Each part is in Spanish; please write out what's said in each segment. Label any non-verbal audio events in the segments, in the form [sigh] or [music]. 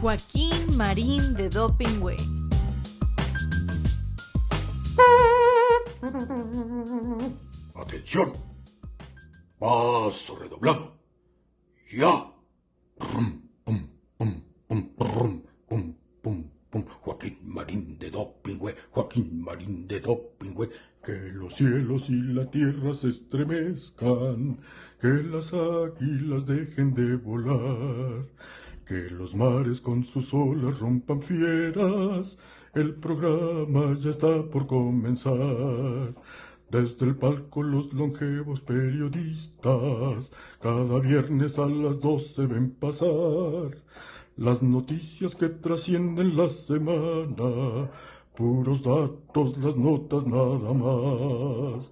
Joaquín Marín de Dopingüe. Atención. Paso redoblado. Ya. Joaquín Marín de Dopingüe, Joaquín Marín de Dopingüe. Que los cielos y la tierra se estremezcan, que las águilas dejen de volar, que los mares con sus olas rompan fieras. El programa ya está por comenzar. Desde el palco los longevos periodistas cada viernes a las doce ven pasar las noticias que trascienden la semana, puros datos, las notas nada más.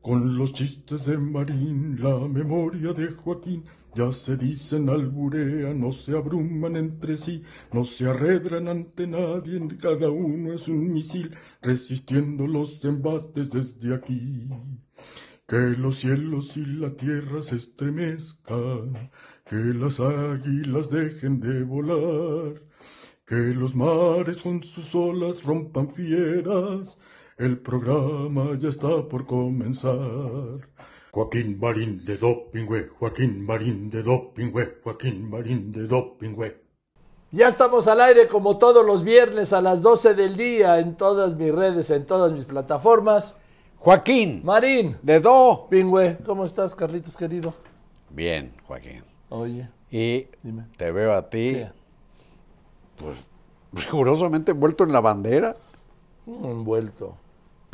Con los chistes de Marín, la memoria de Joaquín, ya se dicen alburean, no se abruman entre sí, no se arredran ante nadie, cada uno es un misil, resistiendo los embates desde aquí. Que los cielos y la tierra se estremezcan, que las águilas dejen de volar, que los mares con sus olas rompan fieras, el programa ya está por comenzar. Joaquín Marín de Dopingüe, Joaquín Marín de Dopingüe, Joaquín Marín de Dopingüe. Ya estamos al aire como todos los viernes a las 12 del día en todas mis redes, en todas mis plataformas. Joaquín. Marín. De Do. Pingüe, ¿cómo estás, Carlitos querido? Bien, Joaquín. Oye. Y Dime. te veo a ti, ¿Qué? pues, [laughs] rigurosamente envuelto en la bandera. Mm, Envuelto.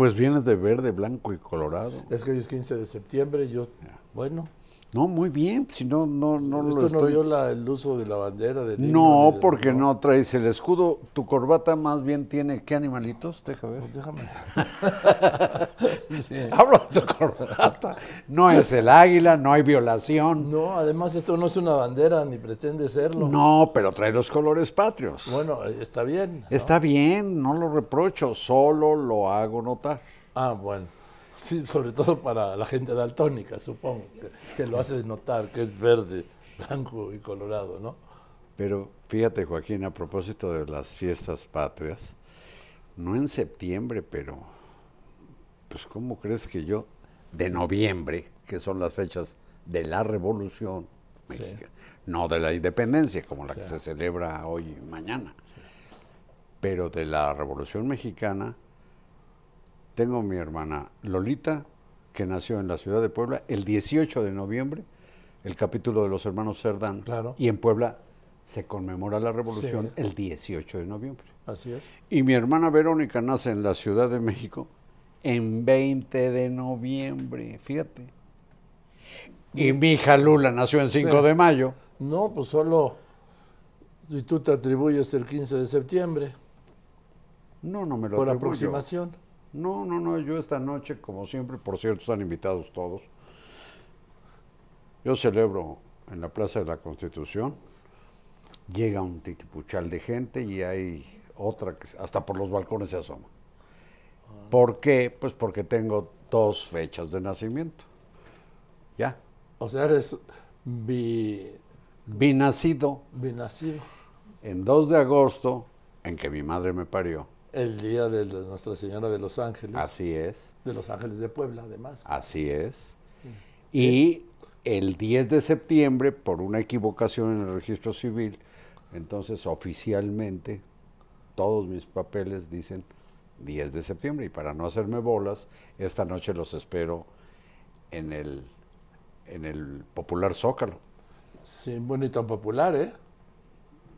Pues vienes de verde, blanco y colorado. Es que hoy es 15 de septiembre, yo, bueno, No, muy bien, si no, no, no lo esto no estoy... viola el uso de la bandera del himno, No, del- porque no traes el escudo. Tu corbata más bien tiene, ¿qué animalitos? Deja ver. Déjame. [laughs] Sí. Hablo de tu corbata. No es el águila, no hay violación. No, además esto no es una bandera, ni pretende serlo. No, pero trae los colores patrios. Bueno, está bien. ¿no? Está bien, no lo reprocho, solo lo hago notar. Ah, bueno. Sí, sobre todo para la gente daltónica, supongo, que, que lo hace notar que es verde, blanco y colorado, ¿no? Pero fíjate, Joaquín, a propósito de las fiestas patrias, no en septiembre, pero, pues, ¿cómo crees que yo, de noviembre, que son las fechas de la Revolución Sí. Mexicana, no de la independencia, como la que se celebra hoy y mañana, pero de la Revolución Mexicana, tengo mi hermana Lolita, que nació en la ciudad de Puebla el 18 de noviembre, el capítulo de los hermanos Cerdán. Claro. Y en Puebla se conmemora la revolución Sí. el 18 de noviembre. Así es. Y mi hermana Verónica nace en la Ciudad de México en 20 de noviembre, fíjate. Y mi hija Lula nació en 5 Sí. de mayo. No, pues solo. Y tú te atribuyes el 15 de septiembre No, no me lo por atribuyo. aproximación. No, no, no, yo esta noche, como siempre, por cierto, están invitados todos. Yo celebro en la Plaza de la Constitución. Llega un titipuchal de gente y hay otra que hasta por los balcones se asoma. ¿Por qué? Pues porque tengo dos fechas de nacimiento. Ya. O sea, eres bi, Binacido binacido. en 2 de agosto, en que mi madre me parió. El día de Nuestra Señora de los Ángeles. Así es. De los Ángeles de Puebla, además. Así es. Y el 10 de septiembre, por una equivocación en el registro civil, entonces oficialmente todos mis papeles dicen 10 de septiembre. Y para no hacerme bolas, esta noche los espero en el, en el popular Zócalo. Sí, bueno, y tan popular, ¿eh?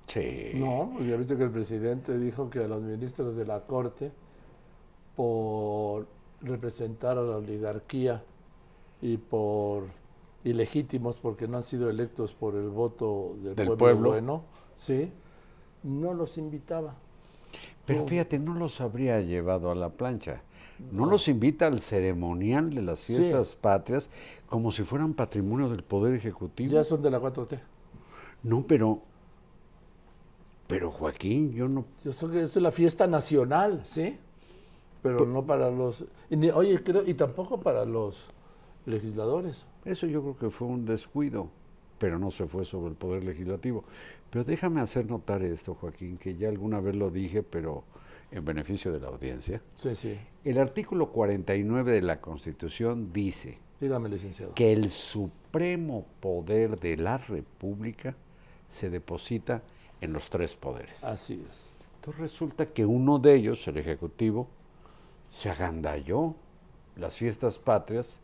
Sí. No, ya viste que el presidente dijo que a los ministros de la Corte, por representar a la oligarquía y por ilegítimos porque no han sido electos por el voto del, Del pueblo, pueblo. bueno, sí, no los invitaba. Pero fíjate, no los habría llevado a la plancha. No, los invita al ceremonial de las Sí. fiestas patrias como si fueran patrimonio del Poder Ejecutivo. Ya son de la 4T. No, pero. Pero Joaquín, yo no. Yo sé que eso es la fiesta nacional, ¿sí? Pero no para los... y ni- oye, creo, y tampoco para los legisladores. Eso yo creo que fue un descuido. pero no se fue sobre el Poder Legislativo. Pero déjame hacer notar esto, Joaquín, que ya alguna vez lo dije, pero en beneficio de la audiencia. Sí, sí. El artículo 49 de la Constitución dice Dígame, licenciado. que el supremo poder de la República se deposita en los tres poderes. Así es. Entonces resulta que uno de ellos, el Ejecutivo, se agandalló las fiestas patrias,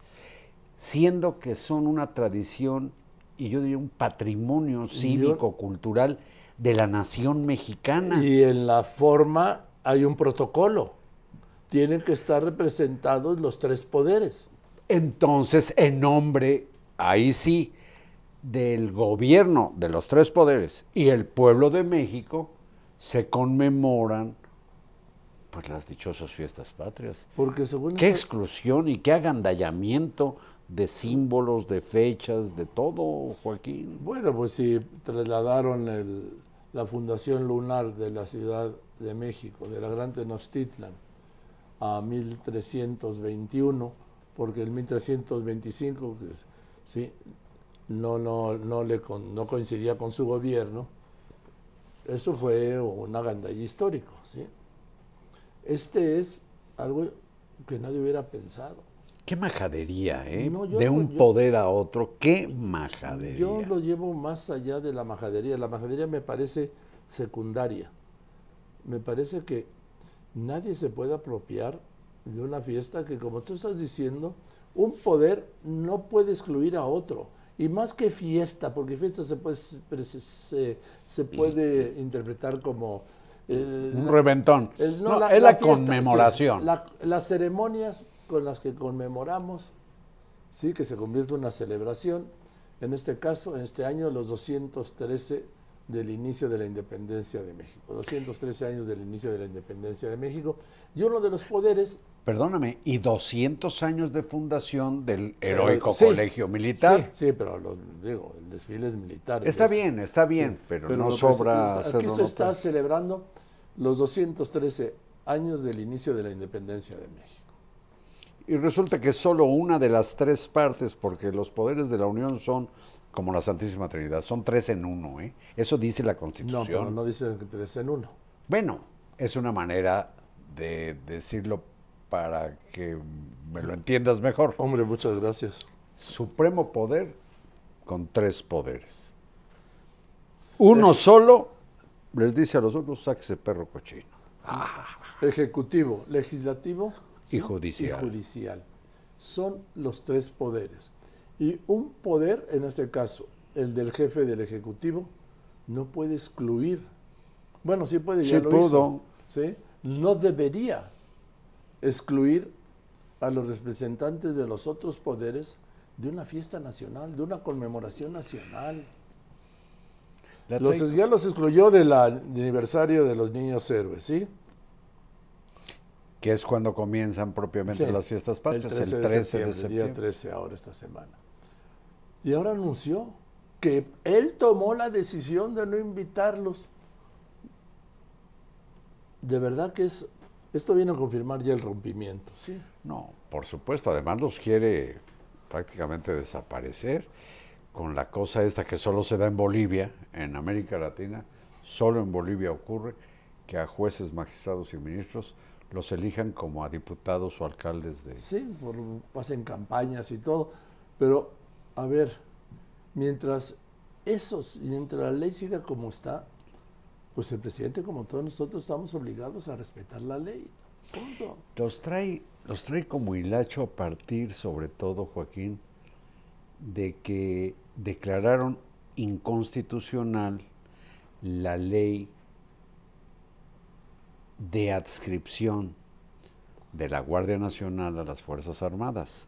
siendo que son una tradición y yo diría un patrimonio cívico-cultural de la nación mexicana. Y en la forma hay un protocolo. Tienen que estar representados los tres poderes. Entonces, en nombre, ahí sí, del gobierno de los tres poderes y el pueblo de México, se conmemoran pues las dichosas fiestas patrias. Porque según Qué exclusión y qué agandallamiento de símbolos, de fechas, de todo, Joaquín. Bueno, pues si trasladaron el- la Fundación Lunar de la Ciudad de México, de la Gran Tenochtitlan, a 1321, porque el 1325 pues, sí, no, no, no, le con- no coincidía con su gobierno, eso fue un agandalla histórico. ¿sí? Este es algo que nadie hubiera pensado. Qué majadería, ¿eh? No, yo de un yo- poder a otro, qué majadería. Yo lo llevo más allá de la majadería. La majadería me parece secundaria. Me parece que nadie se puede apropiar de una fiesta que, como tú estás diciendo, un poder no puede excluir a otro. Y más que fiesta, porque fiesta se puede, se, se- se puede interpretar como... eh, un reventón. el- No, es la, fiesta, conmemoración. sí. La- las ceremonias con las que conmemoramos, sí, que se convierte en una celebración. En este caso, en este año, los 213 del inicio de la independencia de México. 213 años del inicio de la independencia de México. Y uno de los poderes. Perdóname, y 200 años de fundación del heroico colegio militar. Sí, sí, pero lo, digo, el desfile es militar. Está es- bien, está bien, pero, no sobra hacerlo Aquí se está celebrando los 213 años del inicio de la independencia de México. Y resulta que solo una de las tres partes, porque los poderes de la Unión son como la Santísima Trinidad, son tres en uno, ¿eh? Eso dice la No, Constitución. pero no dice que tres en uno. Bueno, es una manera de decirlo para que me lo entiendas mejor. Hombre, muchas gracias. Supremo poder con tres poderes. Uno solo les dice a los otros, sáquese perro cochino. Ejecutivo, legislativo Y judicial. y judicial. Son los tres poderes. Y un poder, en este caso, el del jefe del Ejecutivo, no puede excluir. Bueno, sí puede, ya Sí lo pudo. hizo, ¿sí? No debería excluir a los representantes de los otros poderes de una fiesta nacional, de una conmemoración nacional. Los, ya los excluyó del aniversario de los niños héroes, ¿sí? que es cuando comienzan propiamente Sí, las fiestas patrias, el 13, de de septiembre, septiembre. día 13 ahora esta semana. Y ahora anunció que él tomó la decisión de no invitarlos. De verdad que es esto viene a confirmar ya el rompimiento, sí. No, por supuesto, además los quiere prácticamente desaparecer con la cosa esta que solo se da en Bolivia, en América Latina, solo en Bolivia ocurre que a jueces, magistrados y ministros los elijan como a diputados o alcaldes de... Sí, por, hacen campañas y todo, pero a ver, mientras esos, mientras la ley siga como está, pues el presidente, como todos nosotros, estamos obligados a respetar la ley. Punto. Los trae, los trae como hilacho a partir, sobre todo, Joaquín, de que declararon inconstitucional la ley de adscripción de la Guardia Nacional a las Fuerzas Armadas.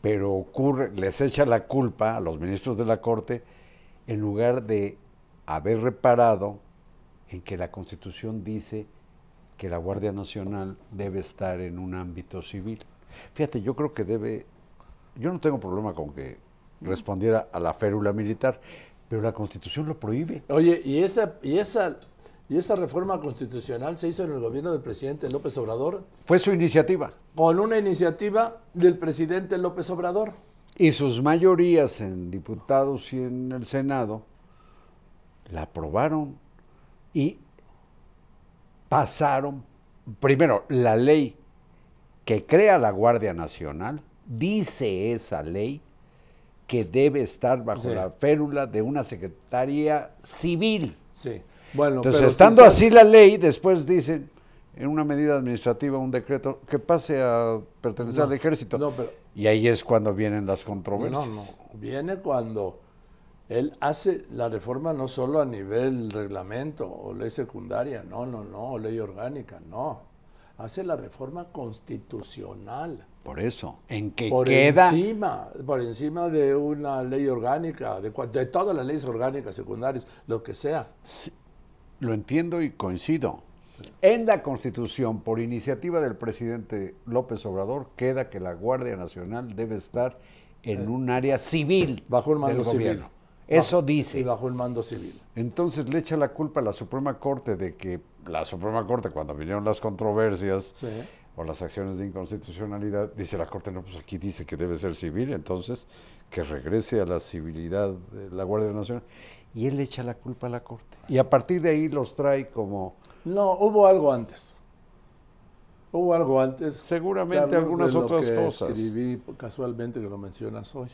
Pero ocurre, les echa la culpa a los ministros de la Corte en lugar de haber reparado en que la Constitución dice que la Guardia Nacional debe estar en un ámbito civil. Fíjate, yo creo que debe, yo no tengo problema con que respondiera a la férula militar, pero la Constitución lo prohíbe. Oye, y esa, y esa, y esa reforma constitucional se hizo en el gobierno del presidente López Obrador Fue su iniciativa. con una iniciativa del presidente López Obrador. Y sus mayorías en diputados y en el Senado la aprobaron y pasaron, primero, la ley que crea la Guardia Nacional, dice esa ley que debe estar bajo Sí. la férula de una secretaría civil. Sí. Bueno, Entonces, pero estando sí así la ley, después dicen, en una medida administrativa, un decreto, que pase a pertenecer No, al ejército. no, pero- y ahí es cuando vienen las No, controversias. no. Viene cuando él hace la reforma no solo a nivel reglamento o ley secundaria, no, no, no, ley orgánica, no. Hace la reforma constitucional. Por eso, en que Por queda... encima, por encima de una ley orgánica, de, de todas las leyes orgánicas, secundarias, lo que sea. Lo entiendo y coincido. En la Constitución, por iniciativa del presidente López Obrador, queda que la Guardia Nacional debe estar en un área civil Eh, Bajo el mando del civil. Eso Bajo- dice. Y bajo el mando civil. Entonces le echa la culpa a la Suprema Corte de que la Suprema Corte, cuando vinieron las controversias Sí. o las acciones de inconstitucionalidad, dice la Corte, no, pues aquí dice que debe ser civil, entonces que regrese a la civilidad de la Guardia Nacional. Y él le echa la culpa a la Corte. Y a partir de ahí los trae como... No, hubo algo antes. Hubo algo antes. Seguramente Carlos, algunas de lo otras que cosas. Escribí casualmente que lo mencionas hoy.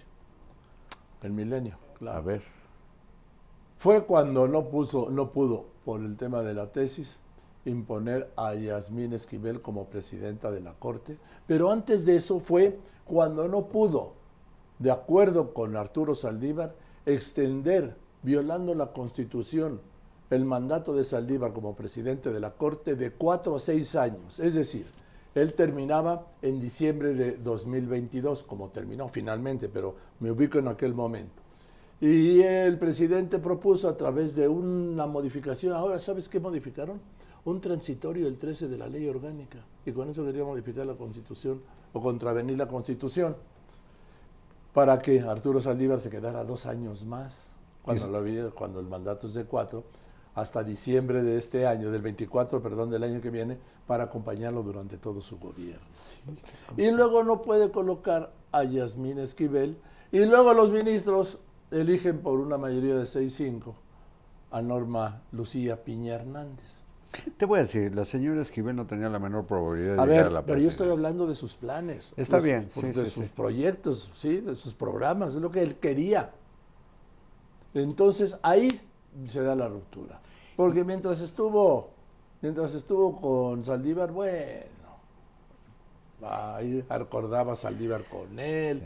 El milenio, claro. A ver. Fue cuando no puso, no pudo, por el tema de la tesis, imponer a Yasmín Esquivel como presidenta de la Corte. Pero antes de eso fue cuando no pudo, de acuerdo con Arturo Saldívar, extender, violando la Constitución, el mandato de Saldívar como presidente de la Corte de cuatro a seis años. Es decir, él terminaba en diciembre de 2022, como terminó finalmente, pero me ubico en aquel momento. Y el presidente propuso a través de una modificación, ahora ¿sabes qué modificaron? Un transitorio del 13 de la ley orgánica. Y con eso quería modificar la constitución o contravenir la constitución para que Arturo Saldívar se quedara dos años más, cuando, lo había- cuando el mandato es de cuatro, hasta diciembre de este año, del 24, perdón, del año que viene, para acompañarlo durante todo su gobierno. Y luego no puede colocar a Yasmín Esquivel. Y luego los ministros eligen por una mayoría de 6-5 a Norma Lucía Piña Hernández. Te voy a decir, la señora Esquivel no tenía la menor probabilidad de A llegar ver, a la pero yo estoy presidencia. hablando de sus planes. Está de sus- bien, sí, de sí, sus sí. proyectos, sí, de sus programas, es lo que él quería. Entonces ahí se da la ruptura. Porque mientras estuvo, mientras estuvo con Saldívar, bueno, ahí acordaba Saldívar con él,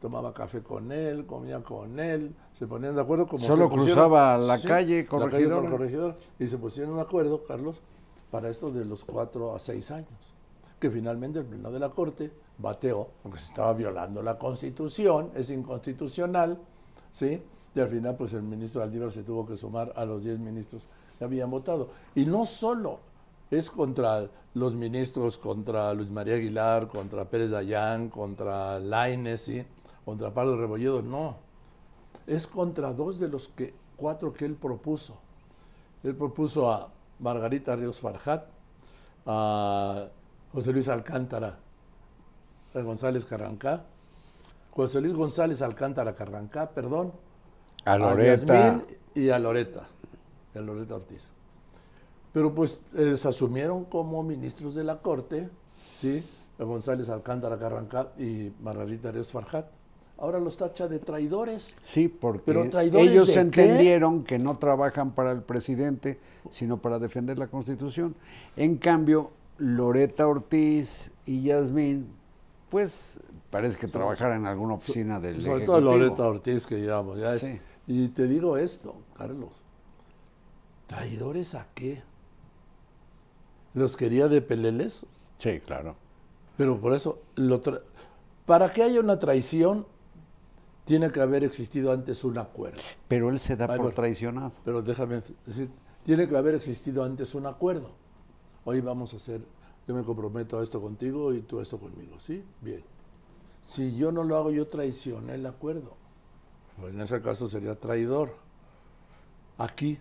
tomaba café con él, comía con él, se ponían de acuerdo como Solo se cruzaba la calle, la calle Corregidora. por Corregidora, y se pusieron de acuerdo, Carlos, para esto de los cuatro a seis años, que finalmente el Pleno de la Corte bateó, porque se estaba violando la Constitución, es inconstitucional, ¿sí? Y al final, pues el ministro Aldívar se tuvo que sumar a los diez ministros que habían votado. Y no solo es contra los ministros, contra Luis María Aguilar, contra Pérez Dayán, contra Lainez, ¿sí? Contra Pablo Rebolledo, no. Es contra dos de los que, cuatro que él propuso. Él propuso a Margarita Ríos Farjat, a José Luis Alcántara a González Carrancá, José Luis González Alcántara Carrancá, perdón, A Loreta. Y a Loreta, a Loreta Ortiz. Pero pues eh, se asumieron como ministros de la Corte, ¿sí? A González Alcántara Carrancá y Margarita Ríos Farjat. Ahora los tacha de traidores. Sí, porque Pero traidores ellos qué? entendieron que no trabajan para el presidente, sino para defender la Constitución. En cambio, Loreta Ortiz y Yasmín, pues parece que trabajaran en alguna oficina del Sobre todo. Loreta Ortiz, que digamos, ya es- Sí. Y te digo esto, Carlos. ¿Traidores a qué? ¿Los quería de peleles? Sí, claro. Pero por eso, lo para que haya una traición, tiene que haber existido antes un acuerdo. Pero él se da por traicionado. Pero déjame decir, tiene que haber existido antes un acuerdo. Hoy vamos a hacer, yo me comprometo a esto contigo y tú a esto conmigo, ¿sí? Bien. Si yo no lo hago, yo traicioné el acuerdo. Pues en ese caso sería traidor. Aquí,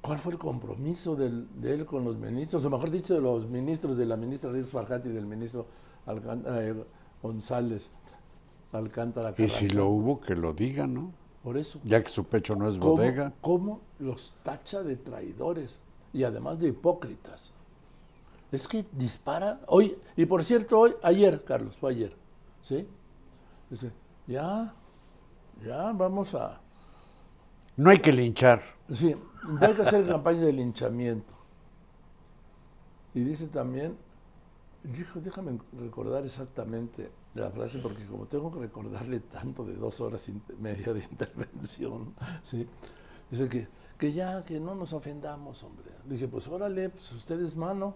¿cuál fue el compromiso del- de él con los ministros? O mejor dicho, de los ministros, de la ministra Ríos Farjat y del ministro Alcan- eh, González. Alcántara Y si lo hubo, que lo diga, ¿no? Por eso. Ya que su pecho no es ¿Cómo, bodega. cómo los tacha de traidores y además de hipócritas? Es que dispara. Hoy, y por cierto, hoy, ayer, Carlos, fue ayer. ¿Sí? Dice, ya, ya vamos a. No hay que linchar. Sí, hay que hacer campaña de linchamiento. Y dice también, dijo, déjame recordar exactamente la frase, porque como tengo que recordarle tanto de dos horas y media de [laughs] intervención, ¿sí? dice que, que ya, que no nos ofendamos, hombre. Dije, pues órale, pues usted es mano,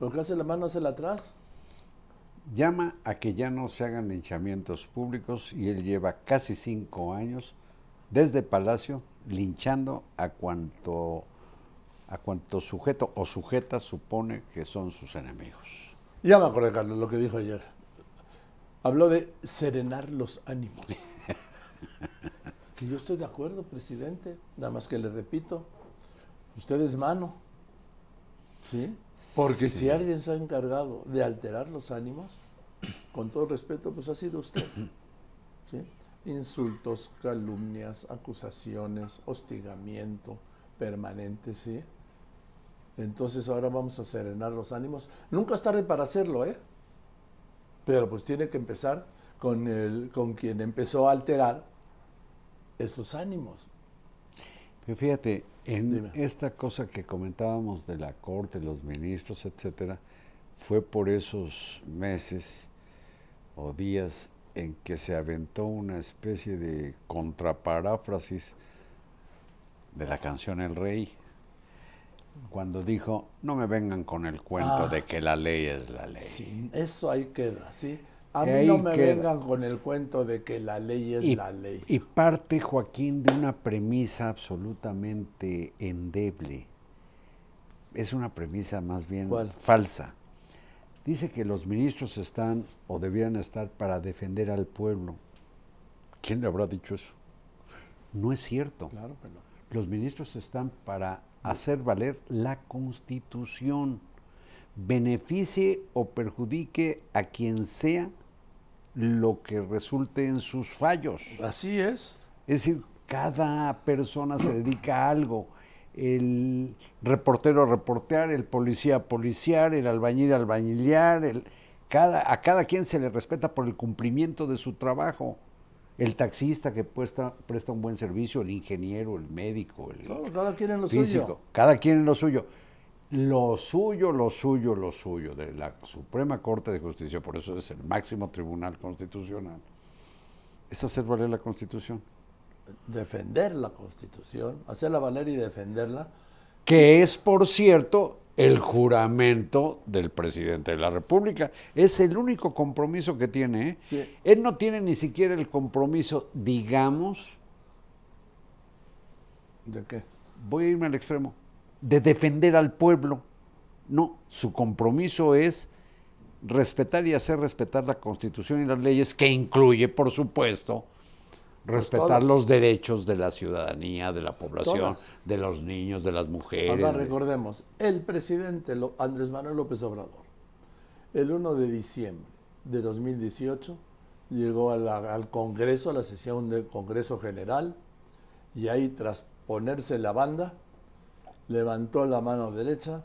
lo que hace la mano hace la atrás. Llama a que ya no se hagan linchamientos públicos y él lleva casi cinco años desde Palacio linchando a cuanto, a cuanto sujeto o sujeta supone que son sus enemigos. Ya me acordé, Carlos, lo que dijo ayer. Habló de serenar los ánimos. [laughs] que yo estoy de acuerdo, presidente. Nada más que le repito, usted es mano. ¿Sí? Porque si alguien se ha encargado de alterar los ánimos, con todo respeto, pues ha sido usted. [clears throat] ¿Sí? Insultos, calumnias, acusaciones, hostigamiento permanente, ¿sí? Entonces ahora vamos a serenar los ánimos. Nunca es tarde para hacerlo, ¿eh? Pero pues tiene que empezar con, el, con quien empezó a alterar esos ánimos. Pero fíjate, en Dime. esta cosa que comentábamos de la corte, los ministros, etcétera, fue por esos meses o días en que se aventó una especie de contraparáfrasis de la canción El Rey, cuando dijo, no me vengan con el cuento Ah. de que la ley es la ley. Sí, eso ahí queda, ¿sí? A mí no me queda. vengan con el cuento de que la ley es y, la ley. y parte, Joaquín, de una premisa absolutamente endeble. Es una premisa más bien ¿Cuál? falsa. Dice que los ministros están o debían estar para defender al pueblo. ¿Quién le habrá dicho eso? No es cierto. Claro que no. Los ministros están para hacer valer la constitución, beneficie o perjudique a quien sea lo que resulte en sus fallos. Así es. Es decir, cada persona se dedica a algo. El reportero a reportear, el policía a policiar, el albañil a albañilear, el, cada, a cada quien se le respeta por el cumplimiento de su trabajo. El taxista que presta, presta un buen servicio, el ingeniero, el médico, el cada quien en lo físico, suyo. cada quien en lo suyo. Lo suyo, lo suyo, lo suyo de la Suprema Corte de Justicia, por eso es el máximo tribunal constitucional, es hacer valer la Constitución. Defender la Constitución, hacerla valer y defenderla. que es, por cierto, el juramento del presidente de la República. Es el único compromiso que tiene. ¿eh? Sí. Él no tiene ni siquiera el compromiso, digamos, ¿De qué? voy a irme al extremo, de defender al pueblo. No, su compromiso es respetar y hacer respetar la Constitución y las leyes, que incluye, por supuesto, respetar todas. los derechos de la ciudadanía, de la población, Todas. de los niños, de las mujeres. Ahora recordemos, el presidente Andrés Manuel López Obrador, el 1 de diciembre de 2018, llegó a la- al Congreso, a la sesión del Congreso General, y ahí tras ponerse la banda, levantó la mano derecha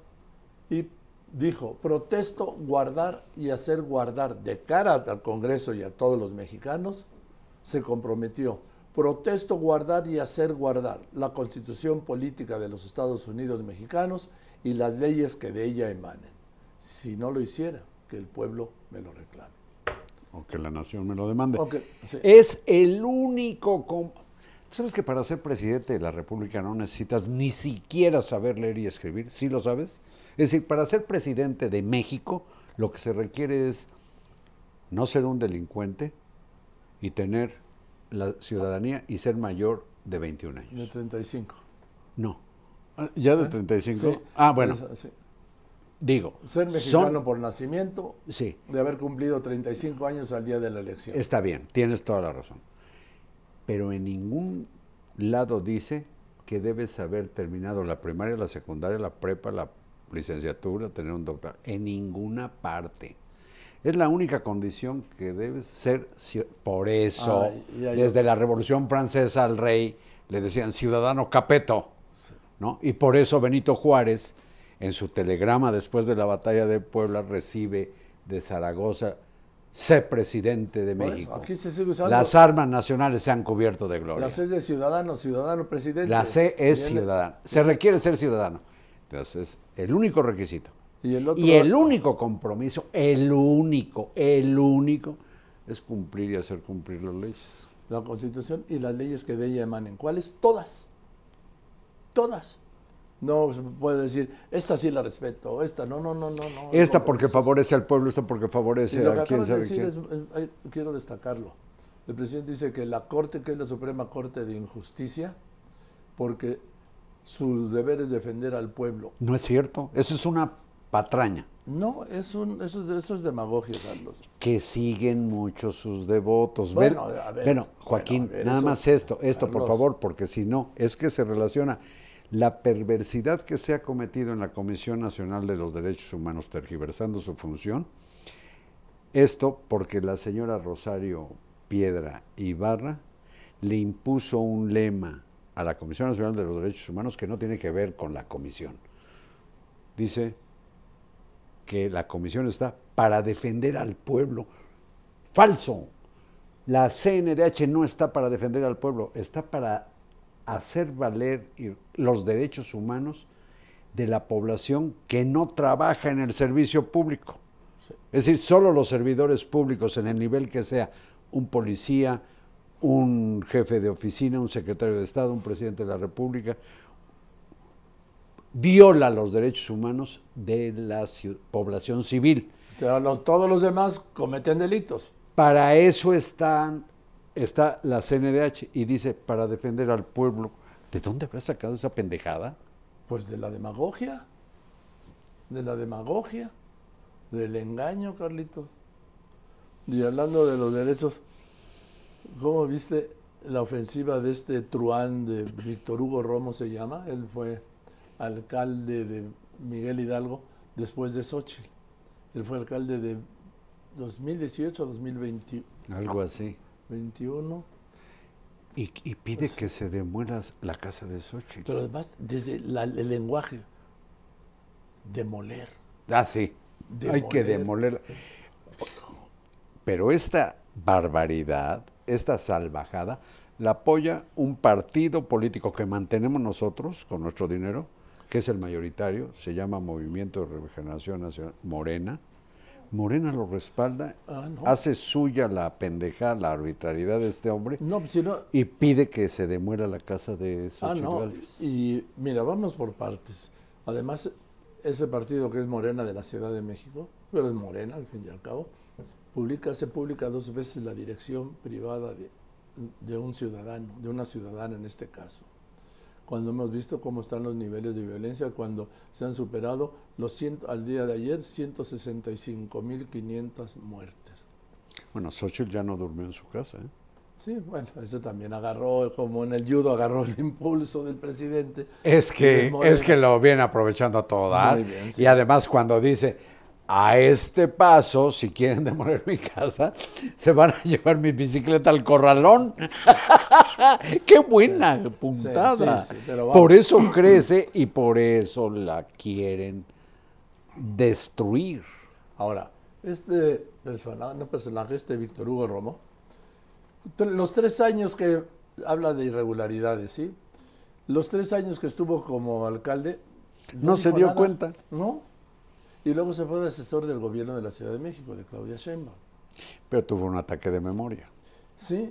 y dijo, protesto guardar y hacer guardar de cara al Congreso y a todos los mexicanos, se comprometió, protesto guardar y hacer guardar la constitución política de los Estados Unidos mexicanos y las leyes que de ella emanen. Si no lo hiciera, que el pueblo me lo reclame. O que la nación me lo demande. Sí. Es el único... com- ¿Tú ¿Sabes que para ser presidente de la República no necesitas ni siquiera saber leer y escribir? ¿Sí lo sabes? Es decir, para ser presidente de México, lo que se requiere es no ser un delincuente y tener la ciudadanía y ser mayor de 21 años. De 35. No. Ah, ¿Ya de ¿Eh? 35? Sí. Ah, bueno, Es- sí. digo. Ser mexicano son- por nacimiento, Sí, de haber cumplido 35 años al día de la elección. Está bien, tienes toda la razón. Pero en ningún lado dice que debes haber terminado la primaria, la secundaria, la prepa, la licenciatura, tener un doctor. En ninguna parte. Es la única condición que debes ser. Por eso, Ay, ya, ya. desde la Revolución Francesa al rey le decían ciudadano capeto. ¿no? Y por eso Benito Juárez, en su telegrama después de la batalla de Puebla, recibe de Zaragoza, sé presidente de Por eso, México. aquí se sigue usando. Las armas nacionales se han cubierto de gloria. La C es de ciudadano, ciudadano, presidente. La C es ciudadano. Se requiere ser ciudadano. Entonces, el único requisito. Y el otro. Y el único compromiso, el único, el único, es cumplir y hacer cumplir las leyes. La Constitución y las leyes que de ella emanen. ¿Cuáles? Todas. Todas. No se puede decir, esta sí la respeto, esta no, no, no, no. no Esta porque favorece al pueblo, esta porque Y favorece lo que a de sabe decir quién. es, es- ay, quiero destacarlo. El presidente dice que la Corte, que es la Suprema Corte de Injusticia, porque su deber es defender al pueblo. No es cierto, eso es una patraña. No, es un, eso, es- eso es demagogia, Carlos. Que siguen mucho sus devotos. Bueno, a ver, bueno, bueno, Joaquín, a ver, nada eso- más esto, esto por favor, porque si no, es que se relaciona la perversidad que se ha cometido en la Comisión Nacional de los Derechos Humanos tergiversando su función. Esto porque la señora Rosario Piedra Ibarra le impuso un lema a la Comisión Nacional de los Derechos Humanos que no tiene que ver con la comisión. Dice que la comisión está para defender al pueblo. Falso. La CNDH no está para defender al pueblo, está para hacer valer los derechos humanos de la población que no trabaja en el servicio público. Es decir, solo los servidores públicos en el nivel que sea, un policía, un jefe de oficina, un secretario de Estado, un presidente de la República, viola los derechos humanos de la población civil. O sea, los- todos los demás cometen delitos. Para eso están, está la CNDH y dice, para defender al pueblo. ¿De dónde habrá sacado esa pendejada? Pues de la demagogia. De la demagogia. Del engaño, Carlitos. Y hablando de los derechos, ¿cómo viste la ofensiva de este truán de Víctor Hugo Romo se llama? Él fue alcalde de Miguel Hidalgo después de Xochitl. Él fue alcalde de 2018 a 2021. Algo así. Y, y pide que se demuela la casa de Xochitl. Pero además, desde la- el lenguaje, demoler. Ah, sí. Hay que demoler. Pero esta barbaridad, esta salvajada, la apoya un partido político que mantenemos nosotros con nuestro dinero, que es el mayoritario, se llama Movimiento de Regeneración Nacional, Morena. Morena lo respalda, Ah, no. hace suya la pendejada, la arbitrariedad de este hombre No, no, y pide que se demuela la casa de Ah, Xochitl no. Y mira, vamos por partes. Además, ese partido que es Morena de la Ciudad de México, pero es Morena al fin y al cabo, publica, se publica dos veces la dirección privada de, de un ciudadano, de una ciudadana en este caso. Cuando hemos visto cómo están los niveles de violencia, cuando se han superado los cien- al día de ayer 165.500 muertes. Bueno, Xochitl ya no durmió en su casa, ¿eh? Sí, bueno, eso también agarró, como en el judo agarró el impulso del presidente. Es que, es que lo viene aprovechando a todo dar. Muy bien, sí. Y además cuando dice, a este paso, si quieren demoler mi casa, se van a llevar mi bicicleta al corralón. [laughs] ¡Qué buena puntada! sí, por eso crece y por eso la quieren destruir. Ahora, este personaje, este Víctor Hugo Romo, los tres años que habla de irregularidades, ¿sí? Los tres años que estuvo como alcalde. No se dio nada, cuenta. No. Y luego se fue de asesor del gobierno de la Ciudad de México, de Claudia Sheinbaum. Pero tuvo un ataque de memoria. ¿Sí?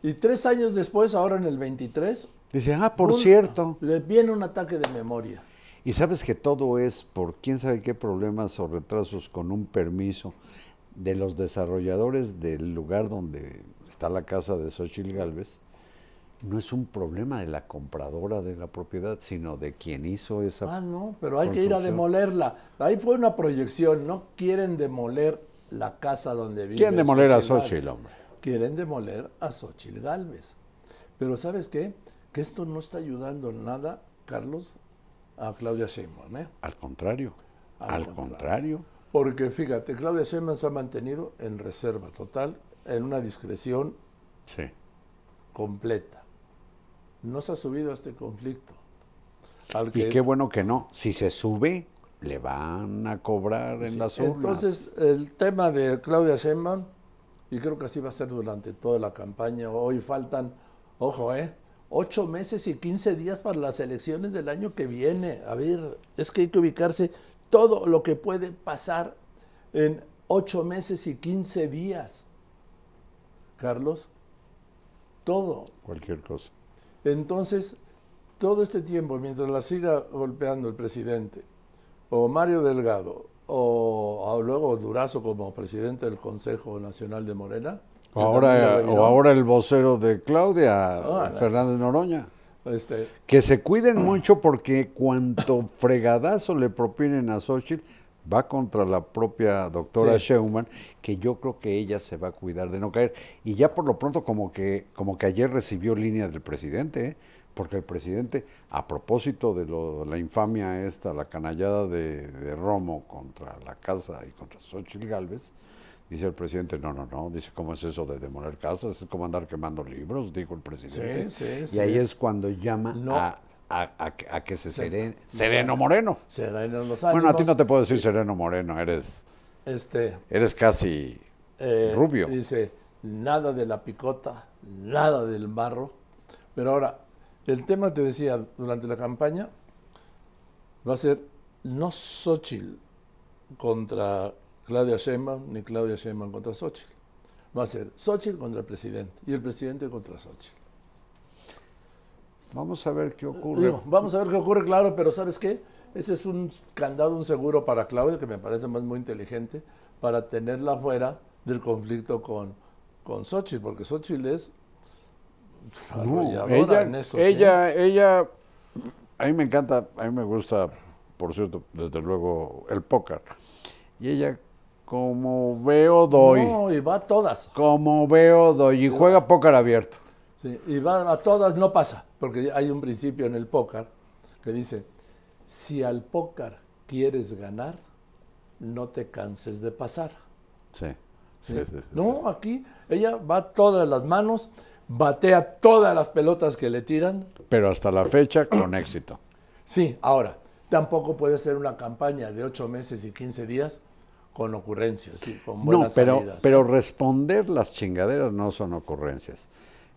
Y tres años después, ahora en el 23. Dice, ah, por un- cierto. Le viene un ataque de memoria. Y sabes que todo es por quién sabe qué problemas o retrasos con un permiso de los desarrolladores del lugar donde está la casa de Xochitl Galvez. No es un problema de la compradora de la propiedad, sino de quien hizo esa. Ah, no, pero hay que ir a demolerla. Ahí fue una proyección. No quieren demoler la casa donde vive. Quieren demoler a Xochitl Xochitl, Gálvez. hombre. Quieren demoler a Xochitl Galvez. Pero ¿sabes qué? Que esto no está ayudando en nada, Carlos, a Claudia Sheinbaum. ¿eh? Al contrario. Al Al, contrario. contrario. Porque fíjate, Claudia Sheinbaum se ha mantenido en reserva total, en una discreción Sí. completa. No se ha subido a este conflicto. Al Y qué bueno que no. Si se sube, le van a cobrar en Sí, las urnas. Entonces, el tema de Claudia Sheinbaum, y creo que así va a ser durante toda la campaña, hoy faltan, ojo, ¿eh? Ocho meses y 15 días para las elecciones del año que viene. A ver, es que hay que ubicarse todo lo que puede pasar en ocho meses y 15 días. Carlos, todo. Cualquier cosa. Entonces, todo este tiempo, mientras la siga golpeando el presidente, o Mario Delgado, o, o luego Durazo como presidente del Consejo Nacional de Morena. Ahora, o ahora el vocero de Claudia, Ah, la- Fernández Noroña. este, Que se cuiden mucho porque cuanto fregadazo le propinen a Xochitl, va contra la propia doctora Sí. Sheinbaum, que yo creo que ella se va a cuidar de no caer. Y ya por lo pronto como que, como que ayer recibió línea del presidente, ¿eh? porque el presidente, a propósito de lo, la infamia esta, la canallada de, de Romo contra la casa y contra Xochitl Galvez, dice el presidente, no, no, no, dice, ¿cómo es eso de demoler casas? Es como andar quemando libros, dijo el presidente. Sí, sí, y ahí es cuando llama No. a, a- a que- a que se Se- serene. no Sereno se- Moreno. los Bueno, a ti no te puedo decir Sereno Moreno, eres, este, eres casi eh, rubio. Dice, nada de la picota, nada del barro. Pero ahora, el tema te decía, durante la campaña, va a ser no Xochitl contra Claudia Sheinbaum, ni Claudia Sheinbaum contra Xochitl. Va a ser Xochitl contra el presidente y el presidente contra Xochitl. Vamos a ver qué ocurre. Digo, vamos a ver qué ocurre, claro, pero ¿sabes qué? Ese es un candado, un seguro para Claudia, que me parece más muy inteligente, para tenerla fuera del conflicto con, con Xochitl, porque Xochitl es No, ella, en eso. ¿sí? ella, ella, a mí me encanta, a mí me gusta, por cierto, desde luego, el póker. Y ella, como veo, doy. No, y va a todas. Como veo, doy. Y juega póker abierto. Sí, y va a todas, no pasa, porque hay un principio en el póker que dice, si al póker quieres ganar, no te canses de pasar. Sí. ¿sí? sí. No, aquí ella va a todas las manos, batea todas las pelotas que le tiran. Pero hasta la fecha, con éxito. Sí, ahora, tampoco puede ser una campaña de ocho meses y 15 días con ocurrencias, sí, con No, buenas pero, salidas. pero responder las chingaderas no son ocurrencias.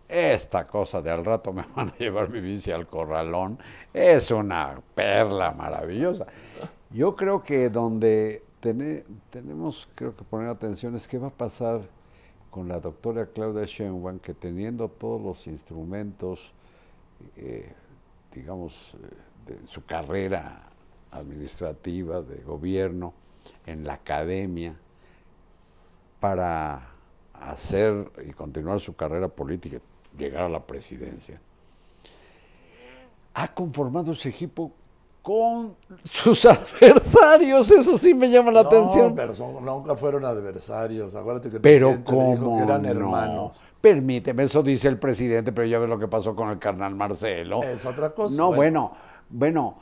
Esta cosa de al rato me [laughs] van a llevar mi bici al corralón es una perla maravillosa. Yo creo que donde tene- tenemos creo que poner atención es qué va a pasar con la doctora Claudia Sheinbaum que teniendo todos los instrumentos, eh, digamos, eh, de su carrera administrativa, de gobierno, en la academia, para hacer y continuar su carrera política, llegar a la presidencia, ha conformado ese equipo con sus [laughs] adversarios, eso sí me llama la No, atención. pero son- nunca fueron adversarios. Acuérdate que el Pero dijo cómo que eran no? hermanos. Permíteme, eso dice el presidente, pero ya ves lo que pasó con el carnal Marcelo. Es otra cosa. No, bueno, bueno,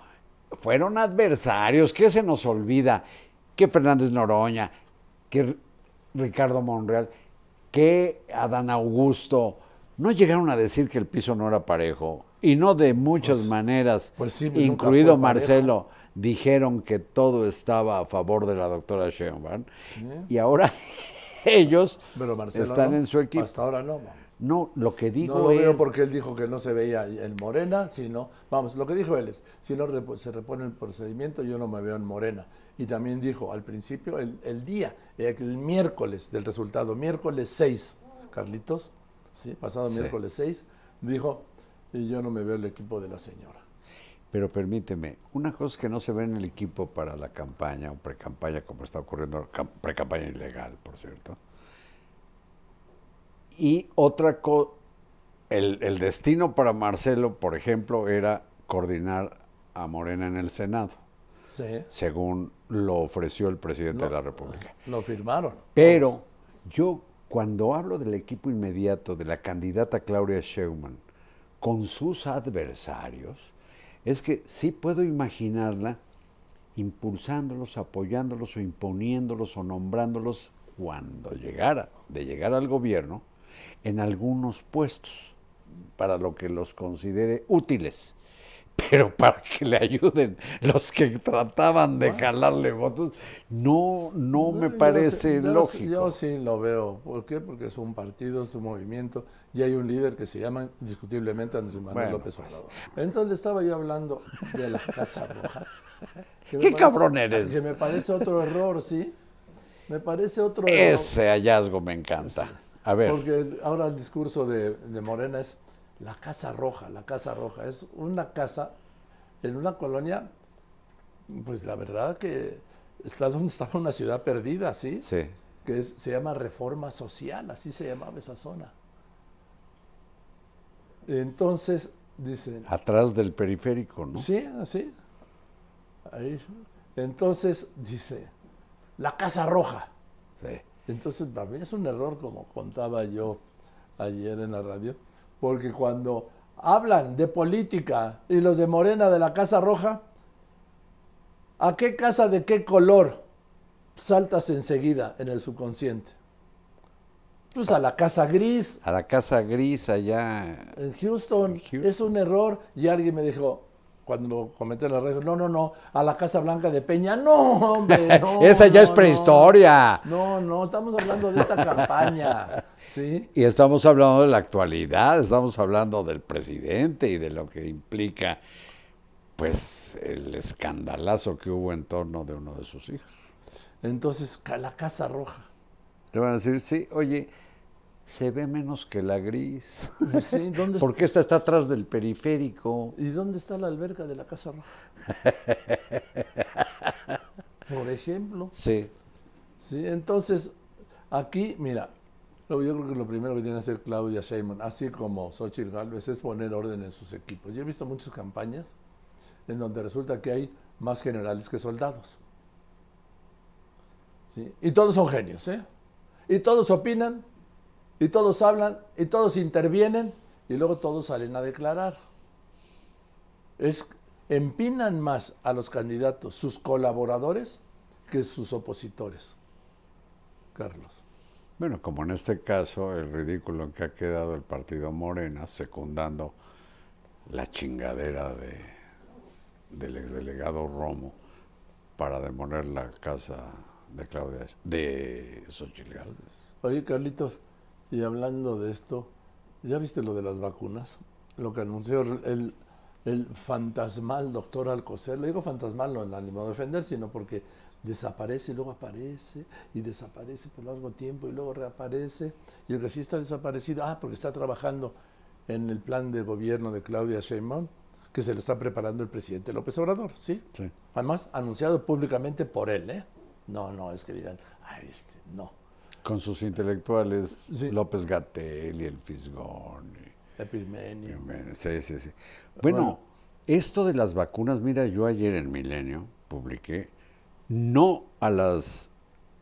fueron adversarios, ¿qué se nos olvida? Que Fernández Noroña, que Ricardo Monreal, que Adán Augusto, no llegaron a decir que el piso no era parejo, y no de muchas maneras, pues sí, incluido. Marcelo, dijeron que todo estaba a favor de la doctora Sheinbaum, Sí. y ahora [laughs] ellos Pero Marcelo están no. en su equipo. Hasta ahora no. No, lo que digo No lo es... veo porque él dijo que no se veía en Morena, sino, vamos, lo que dijo él es, si no se repone el procedimiento, yo no me veo en Morena. Y también dijo al principio, el, el día, eh, el miércoles del resultado, miércoles 6, Carlitos, ¿sí? pasado Sí. miércoles 6, dijo, y yo no me veo el equipo de la señora. Pero permíteme, una cosa que no se ve en el equipo para la campaña o pre-campaña, como está ocurriendo, cam- pre-campaña ilegal, por cierto. Y otra cosa, el, el destino para Marcelo, por ejemplo, era coordinar a Morena en el Senado, Sí, según lo ofreció el presidente de la República. lo firmaron. Pero yo, cuando hablo del equipo inmediato de la candidata Claudia Sheinbaum con sus adversarios, es que sí puedo imaginarla impulsándolos, apoyándolos o imponiéndolos o nombrándolos cuando llegara, de llegar al gobierno, en algunos puestos, para lo que los considere útiles pero para que le ayuden los que trataban de jalarle votos, no, no me yo parece sí- lógico. Yo sí lo veo. ¿Por qué? Porque es un partido, es un movimiento y hay un líder que se llama indiscutiblemente Andrés Manuel Bueno. López Obrador. Entonces estaba yo hablando de la Casa Roja. [laughs] ¿Qué cabrón eres? Que me parece otro error, ¿sí? Me parece otro error. Ese hallazgo me encanta. A ver, Porque ahora el discurso de, de Morena es la Casa Roja, la Casa Roja. Es una casa en una colonia, pues la verdad que está donde estaba una ciudad perdida, ¿sí? sí. Que es- se llama Reforma Social, así se llamaba esa zona. Entonces, dicen, atrás del periférico, ¿no? sí, así. Ahí. Entonces, dice, la Casa Roja. Sí. Entonces, para mí es un error, como contaba yo ayer en la radio, porque cuando hablan de política y los de Morena de la Casa Roja, ¿a qué casa de qué color saltas enseguida en el subconsciente? Pues a la Casa Gris, A la casa gris allá. en Houston, En Houston. es un error. Y alguien me dijo, cuando lo comenté en la radio, no, no, no, a la Casa Blanca de Peña, no, hombre, [laughs] no. Esa ya no, es prehistoria. No, no, estamos hablando de esta campaña, [laughs] ¿sí? Y estamos hablando de la actualidad, estamos hablando del presidente y de lo que implica, pues, el escandalazo que hubo en torno de uno de sus hijos. Entonces, la Casa Roja. Te van a decir, sí, oye, se ve menos que la gris. Sí, ¿dónde [laughs] está? Porque esta está atrás del periférico. ¿Y dónde está la alberca de la Casa Roja? [laughs] Por ejemplo. Sí. Sí, entonces, aquí, mira, lo- yo creo que lo primero que tiene que hacer Claudia Sheinbaum, así como Xochitl Gálvez, es poner orden en sus equipos. Yo he visto muchas campañas en donde resulta que hay más generales que soldados. ¿Sí? Y todos son genios, ¿eh? Y todos opinan, y todos hablan, y todos intervienen, y luego todos salen a declarar. Es, empinan más a los candidatos, sus colaboradores, que sus opositores. Carlos. Bueno, como en este caso, el ridículo en que ha quedado el partido Morena, secundando la chingadera de, del exdelegado Romo para demoler la casa de Claudia, de Xochitl. Oye, Carlitos, y hablando de esto, ¿ya viste lo de las vacunas? Lo que anunció el, el fantasmal doctor Alcocer. Le digo fantasmal no en ánimo de defender, sino porque desaparece y luego aparece, y desaparece por largo tiempo y luego reaparece. Y el que sí está desaparecido, ah, porque está trabajando en el plan de gobierno de Claudia Sheinbaum, que se lo está preparando el presidente López Obrador, ¿sí? Sí. Además, anunciado públicamente por él, ¿eh? No, no, es que digan, ay, este, no. Con sus intelectuales, Sí. López Gatel y el Fisgón. y-. Bueno, Sí, sí, sí. Bueno, Bueno. esto de las vacunas, mira, yo ayer en Milenio publiqué no a las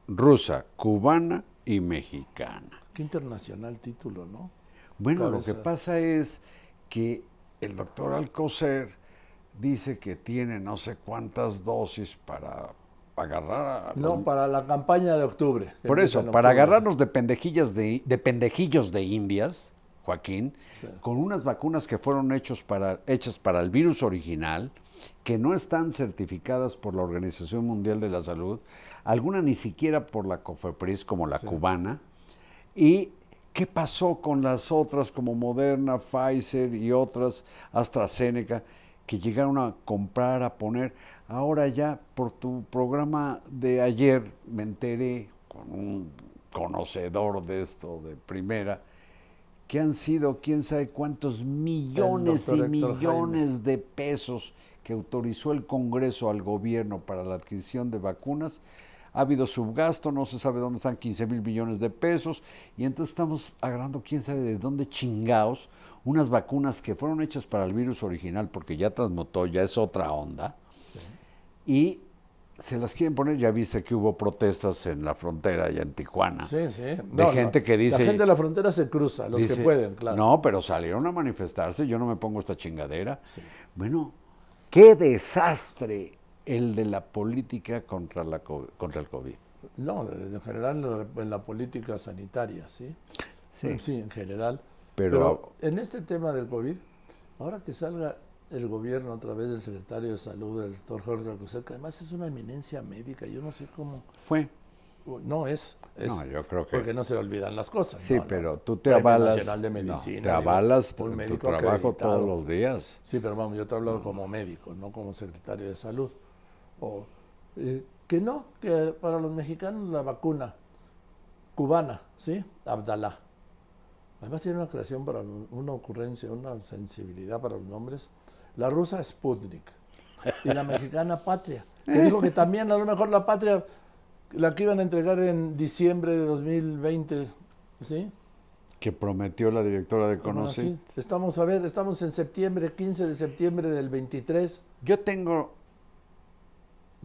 rusa, cubana y mexicana. Qué internacional título, ¿no? Bueno, lo que pasa es que el doctor Alcocer dice que tiene no sé cuántas dosis para agarrar a No, para la campaña de octubre. Por eso, para agarrarnos de pendejillas de, de pendejillos de indias, Joaquín, Sí. con unas vacunas que fueron hechos para, hechas para el virus original, que no están certificadas por la Organización Mundial de la Salud, alguna ni siquiera por la COFEPRIS como la Sí. cubana. ¿Y qué pasó con las otras como Moderna, Pfizer y otras, AstraZeneca, que llegaron a comprar, a poner? Ahora ya por tu programa de ayer me enteré con un conocedor de esto de primera, que han sido quién sabe cuántos millones y millones de pesos que autorizó el Congreso al gobierno para la adquisición de vacunas. Ha habido subgasto, no se sabe dónde están 15 mil millones de pesos, y entonces estamos agarrando quién sabe de dónde chingaos unas vacunas que fueron hechas para el virus original, porque ya transmutó, ya es otra onda, y se las quieren poner. Ya viste que hubo protestas en la frontera allá en Tijuana. Sí, sí. De gente que dice- La gente de la frontera se cruza, los Dice, que pueden, claro. No, pero salieron a manifestarse, yo no me pongo esta chingadera. Bueno, qué desastre el de la política contra, la, contra el COVID. No, en general en la política sanitaria, ¿sí? Sí. Sí, en general. Pero- Pero, en este tema del COVID, ahora que salga el gobierno a través del secretario de Salud, el doctor Jorge Alcocer, que además es una eminencia médica, yo no sé cómo... Fue. No es, es No, yo creo que- porque no se le olvidan las cosas. Sí, ¿no? pero No. tú te Premio avalas. Nacional de no, Medicina. te digo, avalas un en tu trabajo acreditado. todos los días. Sí, pero vamos, yo te hablo como médico, no como secretario de salud. O, eh, que no, que para los mexicanos la vacuna cubana, ¿sí? Abdalá. Además tiene una creación para una ocurrencia, una sensibilidad para los nombres. La rusa Sputnik y la [laughs] mexicana Patria. Que dijo que también a lo mejor la Patria, la que iban a entregar en diciembre de 2020, ¿sí? Que prometió la directora de Bueno, Conocí. sí, Estamos a ver, estamos en septiembre, 15 de septiembre del 23. Yo tengo,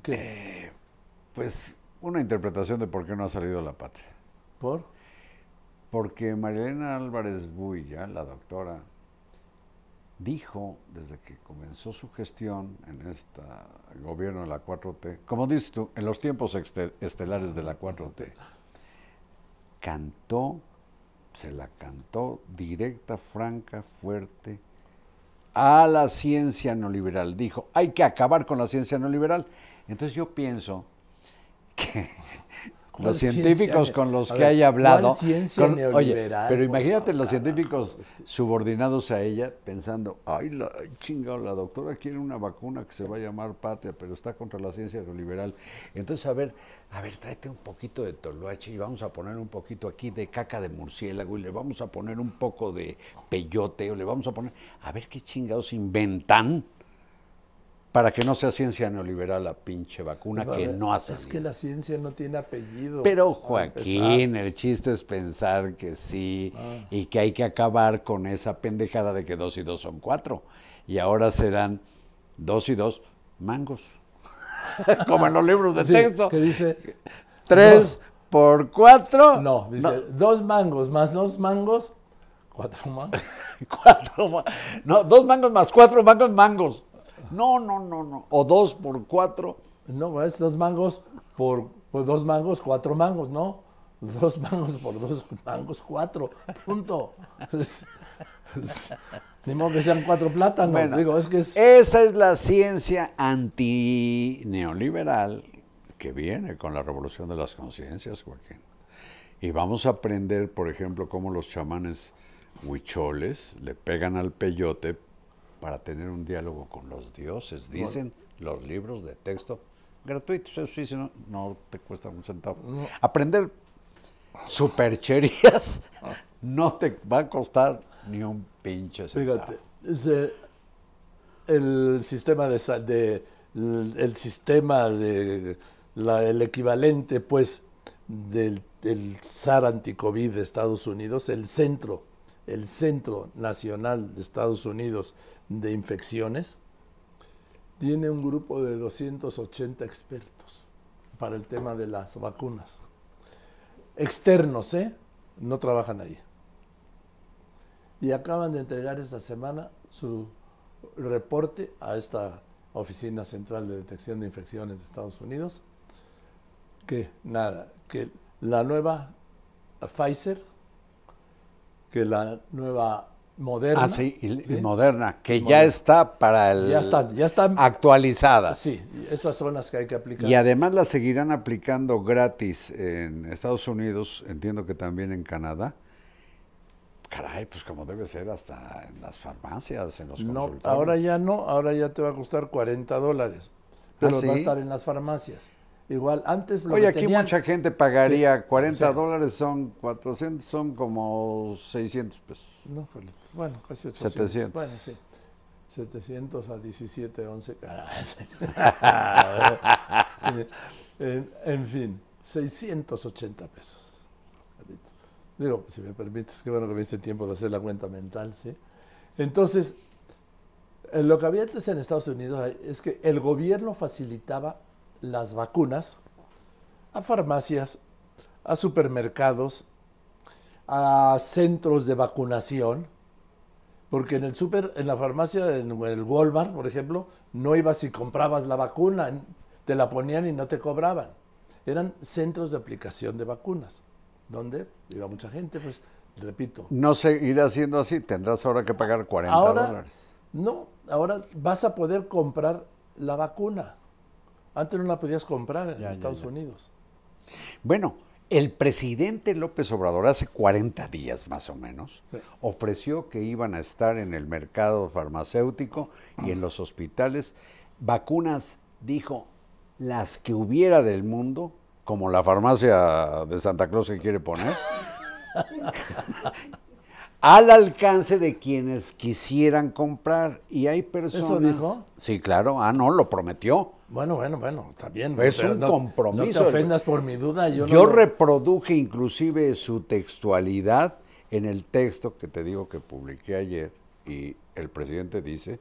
¿Qué? pues, una interpretación de por qué no ha salido la patria. ¿Por? Porque Marilena Álvarez Builla, la doctora, dijo desde que comenzó su gestión en este gobierno de la 4T, como dices tú, en los tiempos estelares de la 4T, cantó, se la cantó directa, franca, fuerte, a la ciencia neoliberal. Dijo, hay que acabar con la ciencia neoliberal. Entonces yo pienso que ¿Cuál los científicos con los que ver, haya hablado... ¿cuál ciencia con- oye, neoliberal, pero imagínate los científicos subordinados a ella pensando, ay, la, ay, chingado, la doctora quiere una vacuna que se va a llamar patria, pero está contra la ciencia neoliberal. Entonces, a ver, a ver, tráete un poquito de toloache y vamos a poner un poquito aquí de caca de murciélago y le vamos a poner un poco de peyote o le vamos a poner, a ver qué chingados inventan para que no sea ciencia neoliberal la pinche vacuna A que ver, no ha Es que la ciencia no tiene apellido. Pero. Joaquín, el chiste es pensar que sí Ah. y que hay que acabar con esa pendejada de que dos y dos son cuatro. Y ahora serán dos y dos mangos. [laughs] Como en los libros de Sí, texto. Que dice, Tres por cuatro. no, dice, dos mangos más dos mangos, cuatro mangos. [laughs] Cuatro. ma- No, dos mangos más cuatro mangos, mangos. No, no, no, no. O dos por cuatro. No, es dos mangos por, por dos mangos, cuatro mangos, ¿no? [laughs] Dos mangos por dos mangos, cuatro. Punto. [laughs] Ni modo que sean cuatro plátanos. Bueno, Digo, es que es. Esa es la ciencia antineoliberal que viene con la revolución de las conciencias, Joaquín. Y vamos a aprender, por ejemplo, cómo los chamanes huicholes le pegan al peyote para tener un diálogo con los dioses, dicen los libros de texto gratuitos. Eso sí, si no, no te cuesta un centavo. Aprender supercherías no te va a costar ni un pinche centavo. Fíjate, el sistema de, sa- de el, el sistema de la- el equivalente pues del, del SAR anticovid de Estados Unidos, el centro, el Centro Nacional de Estados Unidos de Infecciones, tiene un grupo de 280 expertos para el tema de las vacunas. Externos, ¿eh? No trabajan ahí y acaban de entregar esta semana su reporte a esta Oficina Central de Detección de Infecciones de Estados Unidos, que nada, que la nueva Pfizer, que la nueva Moderna, Ah, sí, y, moderna, que ya está para el ya están, ya están, actualizadas. sí, esas son las que hay que aplicar. Y además las seguirán aplicando gratis en Estados Unidos, entiendo que también en Canadá. Caray, pues como debe ser hasta en las farmacias, en los No, ahora ya no, ahora ya te va a costar 40 dólares, pero ¿Ah, va a estar en las farmacias. Igual, antes lo Oye, que aquí tenían- mucha gente pagaría Sí, 40 sí. dólares, son 400, son como 600 pesos. No, bueno, casi 800. 700. Bueno, sí. 700 a 17, 11. [laughs] en, en fin, 680 pesos. Digo, si me permites, qué bueno que me diste tiempo de hacer la cuenta mental, ¿sí? Entonces, eh, lo que había antes en Estados Unidos es que el gobierno facilitaba las vacunas a farmacias, a supermercados, a centros de vacunación, Porque en el súper, en la farmacia, en el Walmart, por ejemplo, no ibas y comprabas la vacuna, te la ponían y no te cobraban. Eran centros de aplicación de vacunas, donde iba mucha gente, pues, repito. No seguirá siendo así, tendrás ahora que pagar 40 Ahora, dólares. no, ahora vas a poder comprar la vacuna. Antes no la podías comprar en Ya, Estados ya. Unidos. Bueno, el presidente López Obrador hace 40 días más o menos Sí. ofreció que iban a estar en el mercado farmacéutico y en los hospitales vacunas, dijo, las que hubiera del mundo, como la farmacia de Santa Claus que quiere poner, [laughs] al alcance de quienes quisieran comprar. Y hay personas... dijo? Sí, claro. Ah, no, lo prometió. Bueno, bueno, bueno, está bien. Es un no- compromiso. No te ofendas por mi duda. Yo, Yo, no lo- reproduje inclusive su textualidad en el texto que te digo que publiqué ayer y el presidente dice,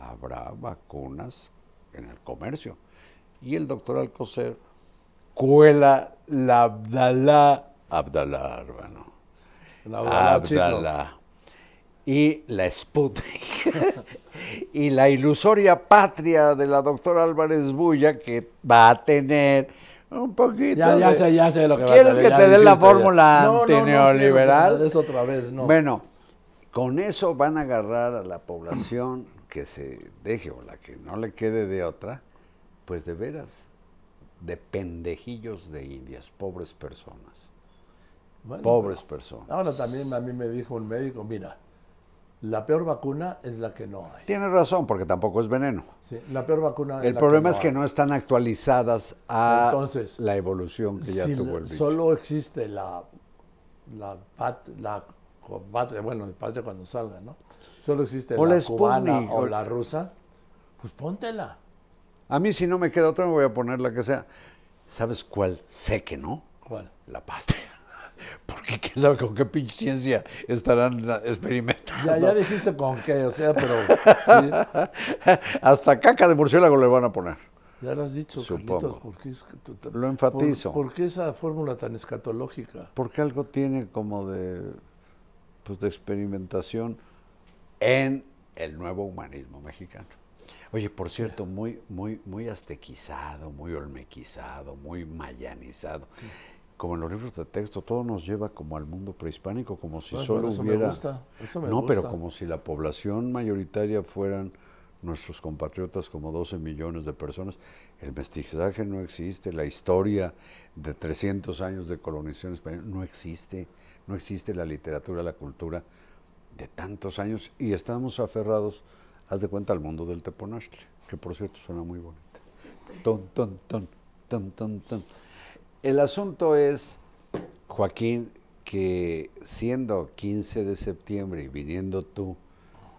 habrá vacunas en el comercio. Y el doctor Alcocer cuela la Abdalá, Abdalá, hermano. La Abdalá, chico. Abdalá. Y la Sputnik. [laughs] y la ilusoria patria de la doctora Álvarez Bulla, que va a tener un poquito. Ya, ya de- sé, ya sé lo que va a ¿Quieres tener, que ya te dé la fórmula No, no, no que antineoliberal? la des otra vez, no. Bueno, con eso van a agarrar a la población que se deje o la que no le quede de otra, pues de veras, de pendejillos de indias, pobres personas. Bueno, pobres personas. Ahora también a mí me dijo un médico, mira, la peor vacuna es la que no hay. Tienes razón, porque tampoco es veneno. Sí, la peor vacuna es El la problema no es que hay. no están actualizadas a Entonces, la evolución que ya Si tuvo el bicho. solo existe la, la, pat- la patria, bueno, el patria cuando salga, ¿no? Solo existe O la, la cubana Sputnik, o- la rusa, pues póntela. A mí si no me queda otra me voy a poner la que sea. ¿Sabes cuál? Sé que no. ¿Cuál? La patria. Porque quién sabe con qué pinche ciencia estarán experimentando. Ya, ya dijiste con qué, o sea, pero sí, [laughs] Hasta caca de murciélago le van a poner. ya lo has dicho, Supongo. Carlitos, ¿por qué, es Lo enfatizo. ¿Por, por qué esa fórmula tan escatológica? Porque algo tiene como de, pues de experimentación en el nuevo humanismo mexicano. Oye, por cierto, muy, muy, muy aztequizado, muy olmequizado, muy mayanizado. Como en los libros de texto, todo nos lleva como al mundo prehispánico, como si Pues, solo eso me hubiera. gusta, eso me no, pero como si la población mayoritaria fueran nuestros compatriotas, como 12 millones de personas. El mestizaje no existe, la historia de 300 años de colonización española no existe, no existe la literatura, la cultura de tantos años y estamos aferrados, haz de cuenta, al mundo del teponaztle, que por cierto suena muy bonito. Ton, ton, ton, ton, ton, ton. El asunto es, Joaquín, que siendo 15 de septiembre y viniendo tú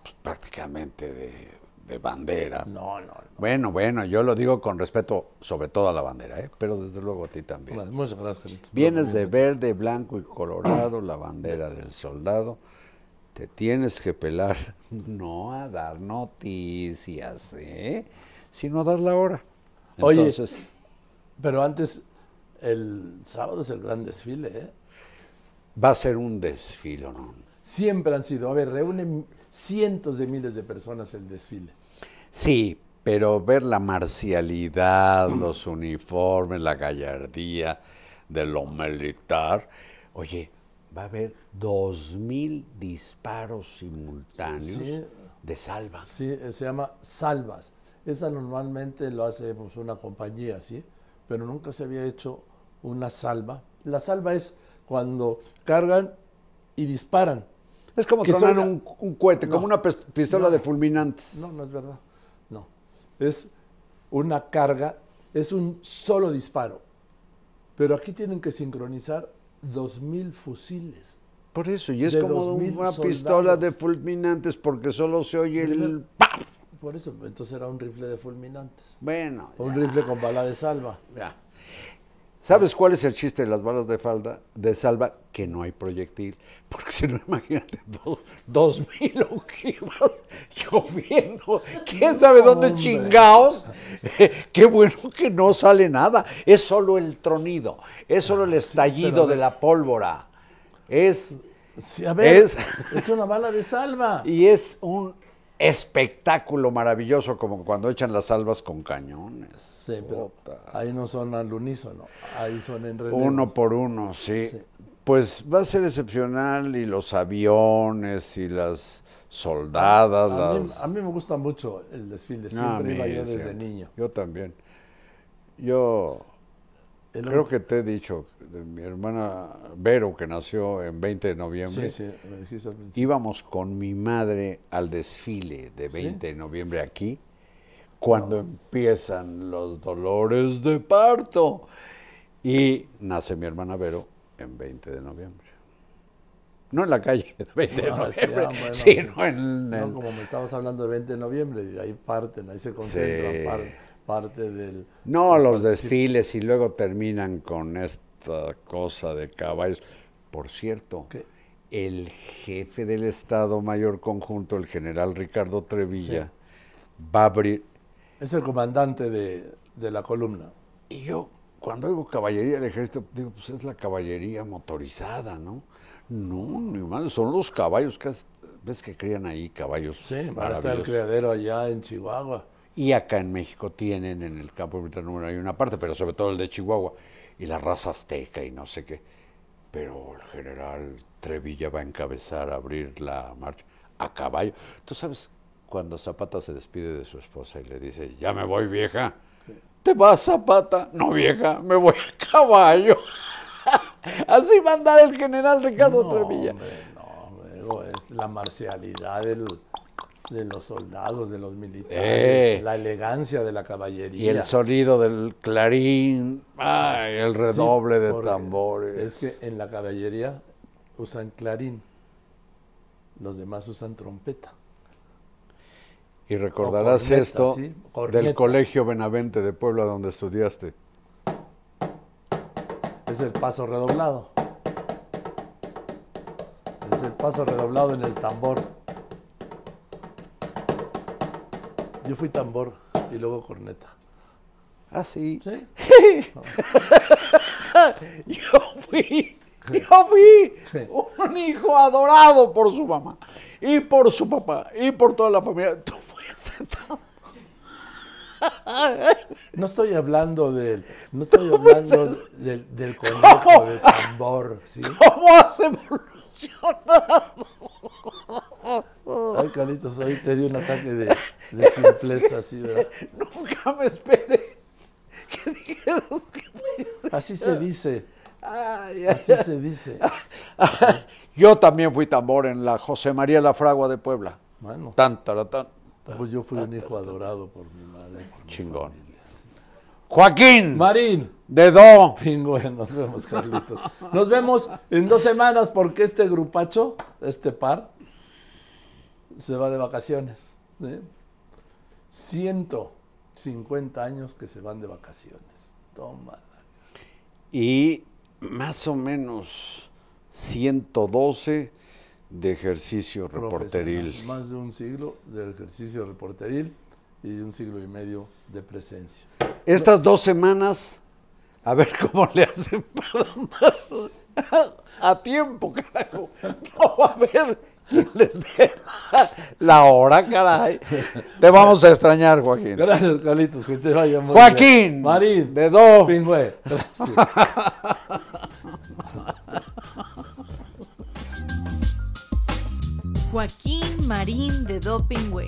pues, prácticamente de, de bandera, No, no, no. bueno, bueno, yo lo digo con respeto sobre todo a la bandera, ¿eh? pero desde luego a ti también. Bueno, Muchas gracias, Carlitos. Vienes de verde, blanco y colorado, la bandera del soldado. Te tienes que pelar, [laughs] no a dar noticias, ¿eh? sino a dar la hora. Oye. Entonces, Pero antes, el sábado es el gran desfile, ¿eh? va a ser un desfile, ¿no? Siempre han sido, a ver, reúnen cientos de miles de personas el desfile. Sí, pero ver la marcialidad, los uniformes, la gallardía de lo militar. Oye, va a haber dos mil disparos simultáneos Sí, sí. de salva. Sí, se llama salvas. Esa normalmente lo hace pues, una compañía, ¿sí? Pero nunca se había hecho una salva. La salva es cuando cargan y disparan. Es como Que tronar un, un cohete, como una pistola No. de fulminantes. No, no es verdad. No. Es una carga, es un solo disparo. Pero aquí tienen que sincronizar 2.000 fusiles. Por eso, y es como 2000 una soldados. pistola de fulminantes porque solo se oye el... ¡pam! Por eso, entonces era un rifle de fulminantes. Bueno, un ya, rifle con bala de salva. ya. ¿Sabes cuál es el chiste de las balas de falda de salva? Que no hay proyectil. [laughs] Porque si no, imagínate, do- dos mil ojivas [laughs] lloviendo. ¿Quién sabe dónde Hombre. chingaos? [laughs] Qué bueno que no sale nada. Es solo el tronido. Es solo el estallido pero a de la pólvora. Es Sí, a ver, Es- es, una bala de salva. Y es un espectáculo maravilloso como cuando echan las salvas con cañones. Sí, pero ahí no son al unísono, ahí son en relevo. Uno por uno, sí. Sí. Pues va a ser excepcional y los aviones y las soldadas. A mí, las- a mí me gusta mucho el desfile, siempre mí iba yo desde siempre. niño. Yo también. Yo El creo otro- que te he dicho, de mi hermana Vero, que nació en 20 de noviembre, Sí, sí, me dijiste al principio. íbamos con mi madre al desfile de ¿Sí? 20 de noviembre aquí, cuando empiezan los dolores de parto. Y nace mi hermana Vero en 20 de noviembre. No en la calle, de 20 de Ah, sí, noviembre, ah, bueno. sino en No, como me estabas hablando de 20 de noviembre, y ahí parten, ahí se concentran Sí. par- parte del... No, los particip- desfiles y luego terminan con esta cosa de caballos. Por cierto, ¿Qué? el jefe del Estado Mayor Conjunto, el general Ricardo Trevilla, va a abrir. Es el comandante de, de la columna. Y yo, cuando oigo caballería del ejército, digo, pues es la caballería motorizada, ¿no? No, ni más, son los caballos, que has- ves que crían ahí caballos. Sí, van a estar el criadero allá en Chihuahua. Y acá en México tienen en el campo militar número hay una parte, pero sobre todo el de Chihuahua, y la raza azteca y no sé qué. Pero el general Trevilla va a encabezar a abrir la marcha a caballo. Tú sabes, cuando Zapata se despide de su esposa y le dice, ya me voy vieja, ¿te vas Zapata? No vieja, me voy a caballo. [laughs] Así va a andar el general Ricardo No, Trevilla. hombre, no, luego es la marcialidad del- de los soldados, de los militares, Eh. la elegancia de la caballería. Y el sonido del clarín, ay, el Sí, redoble de tambores. Es que en la caballería usan clarín, los demás usan trompeta. Y recordarás corneta, esto sí, del. Colegio Benavente de Puebla donde estudiaste. Es el paso redoblado. Es el paso redoblado en el tambor. Yo fui tambor y luego corneta. Ah, sí. ¿Sí? [laughs] Yo fui, yo fui un hijo adorado por su mamá y por su papá y por toda la familia. [laughs] Tú fuiste tan- No estoy hablando del, no estoy hablando del, del [laughs] conejo, del tambor, ¿sí? ¿Cómo has evolucionado? Ay, Carlitos, hoy te dio un ataque de, de simpleza, ¿sí, verdad? [laughs] Nunca me esperé que dijeras que Así se dice, Ay, ay, así se dice. [laughs] Yo también fui tambor en la José María La Fragua de Puebla. Bueno, Tan, taratán. pues yo fui un hijo adorado por mi madre. por mi Chingón. Joaquín, Marín, de Do. pingüe, nos vemos, Carlitos. Nos vemos en dos semanas porque este grupacho, este par, se va de vacaciones. ¿sí? 150 años que se van de vacaciones. Toma. Y más o menos 112 de ejercicio reporteril. Más de un siglo de ejercicio reporteril y un siglo y medio de presencia. Estas dos semanas, a ver cómo le hacen para [laughs] andar a tiempo, carajo. No va a haber [laughs] dé la, la hora, caray. Te vamos a extrañar, Joaquín. Gracias, Carlitos, que usted vaya muy Joaquín, bien. Marín, de Do. Pingüe. Gracias. [laughs] Joaquín Marín de Dopingüe.